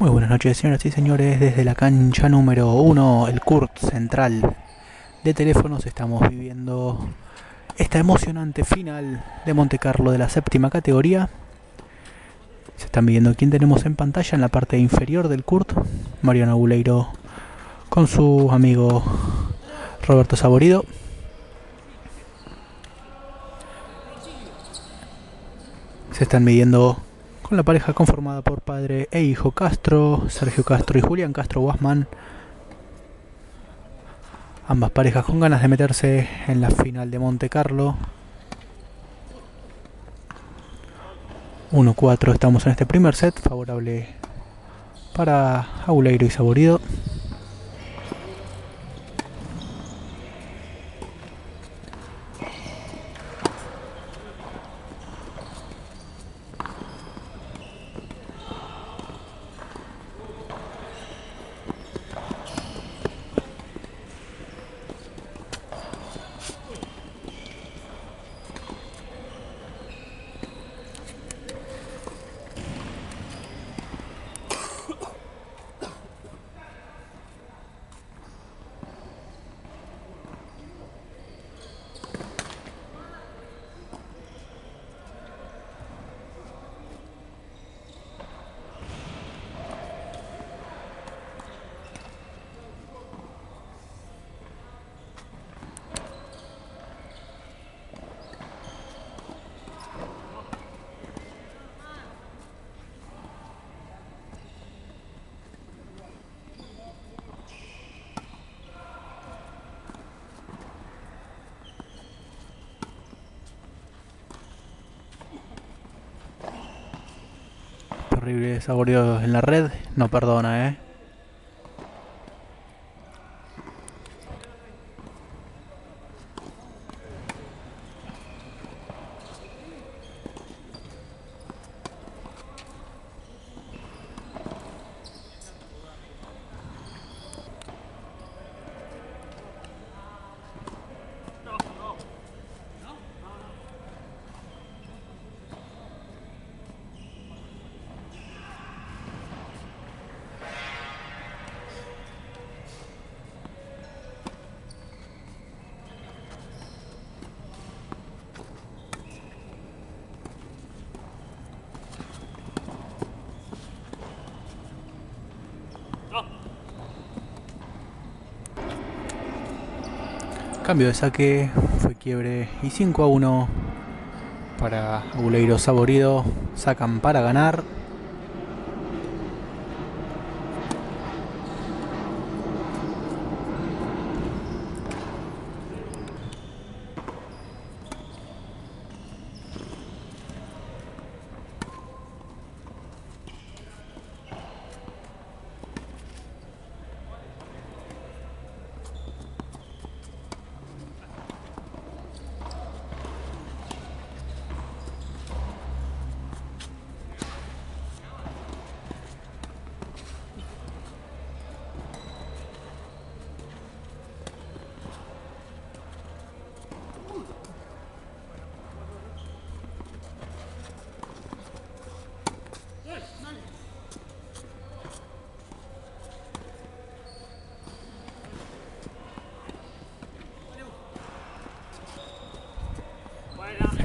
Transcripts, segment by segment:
Muy buenas noches, señoras y señores. Desde la cancha número 1, el CURT central de teléfonos, estamos viviendo esta emocionante final de Monte Carlo de la séptima categoría. Se están viendo quién tenemos en pantalla en la parte inferior del CURT. Mariano Aguleiro con su amigo Roberto Saborido. Se están midiendo con la pareja conformada por padre e hijo Castro, Sergio Castro y Julián Castro Guasman. Ambas parejas con ganas de meterse en la final de Monte Carlo. 1-4 estamos en este primer set, favorable para Auleiro y Saborido. Terrible saboreos en la red, no perdona, eh. Cambio de saque, fue quiebre y 5 a 1 para Aguleiro Saborido. Sacan para ganar.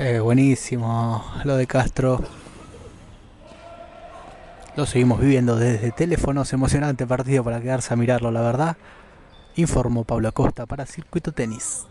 Eh, buenísimo lo de Castro. Lo seguimos viviendo desde teléfonos. Emocionante partido para quedarse a mirarlo, la verdad. Informó Pablo Acosta para Circuito Tenis.